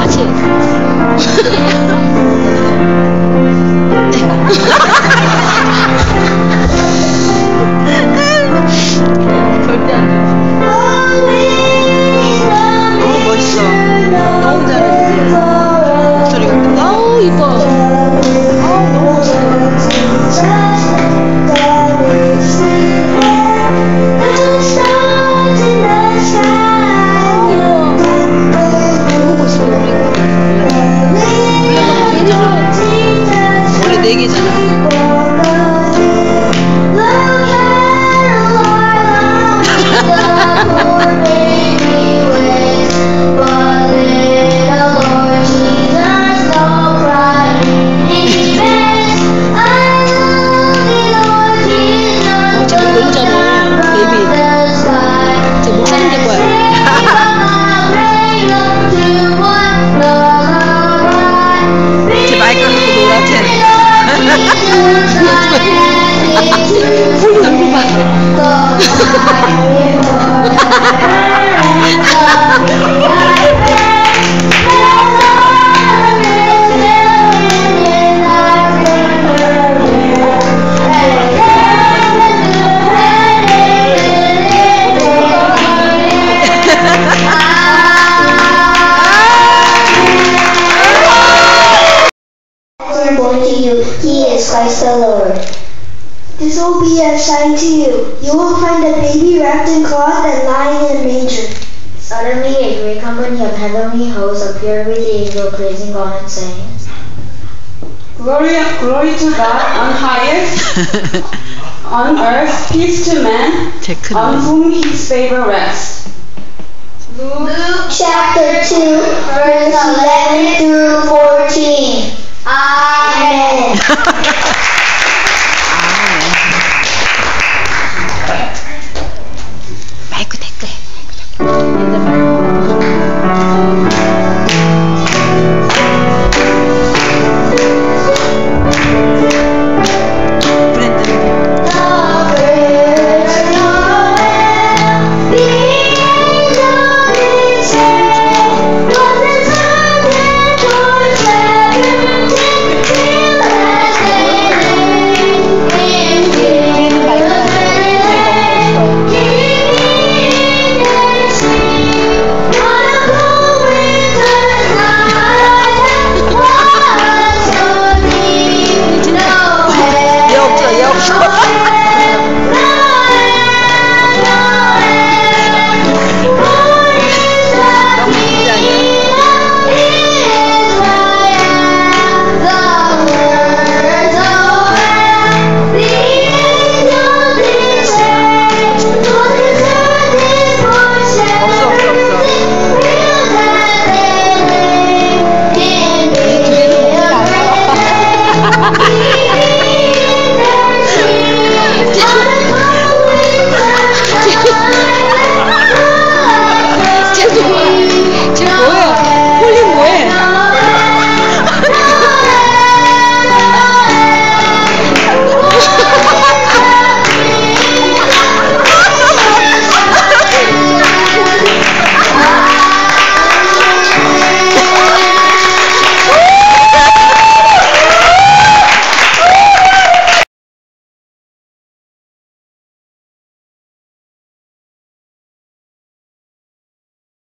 而且 Lord born to you, he is Christ the Lord. This will be a sign to you. You will find a baby wrapped in cloth and lying in a manger. Suddenly a great company of heavenly hosts appeared with the angel, praising God and saying, Glory, glory to God on highest, on earth peace to men, on whom his favor rests. Luke chapter 2, verse 11 through 14. 哎